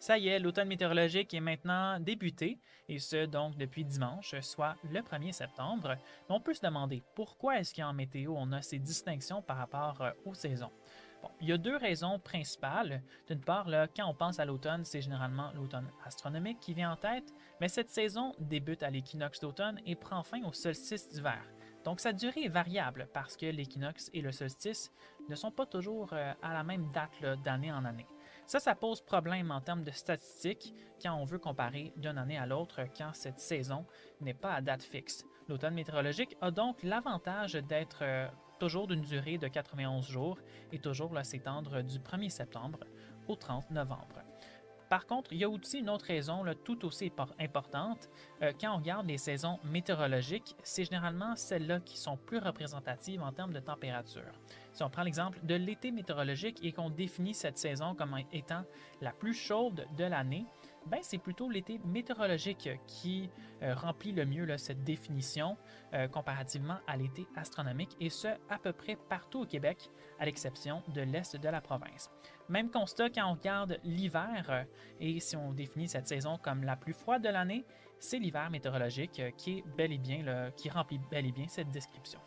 Ça y est, l'automne météorologique est maintenant débuté, et ce donc depuis dimanche, soit le 1er septembre. On peut se demander pourquoi est-ce qu'en météo on a ces distinctions par rapport euh, aux saisons. Bon, il y a deux raisons principales. D'une part, là, quand on pense à l'automne, c'est généralement l'automne astronomique qui vient en tête, mais cette saison débute à l'équinoxe d'automne et prend fin au solstice d'hiver. Donc sa durée est variable parce que l'équinoxe et le solstice ne sont pas toujours euh, à la même date d'année en année. Ça, ça pose problème en termes de statistiques quand on veut comparer d'une année à l'autre quand cette saison n'est pas à date fixe. L'automne météorologique a donc l'avantage d'être euh, toujours d'une durée de 91 jours et toujours s'étendre du 1er septembre au 30 novembre. Par contre, il y a aussi une autre raison tout aussi importante. Euh, quand on regarde les saisons météorologiques, c'est généralement celles-là qui sont plus représentatives en termes de température. Si on prend l'exemple de l'été météorologique et qu'on définit cette saison comme étant la plus chaude de l'année, ben, c'est plutôt l'été météorologique qui euh, remplit le mieux cette définition euh, comparativement à l'été astronomique, et ce, à peu près partout au Québec, à l'exception de l'est de la province. Même constat quand on regarde l'hiver, euh, et si on définit cette saison comme la plus froide de l'année, c'est l'hiver météorologique qui est bel et bien, qui remplit bel et bien cette description.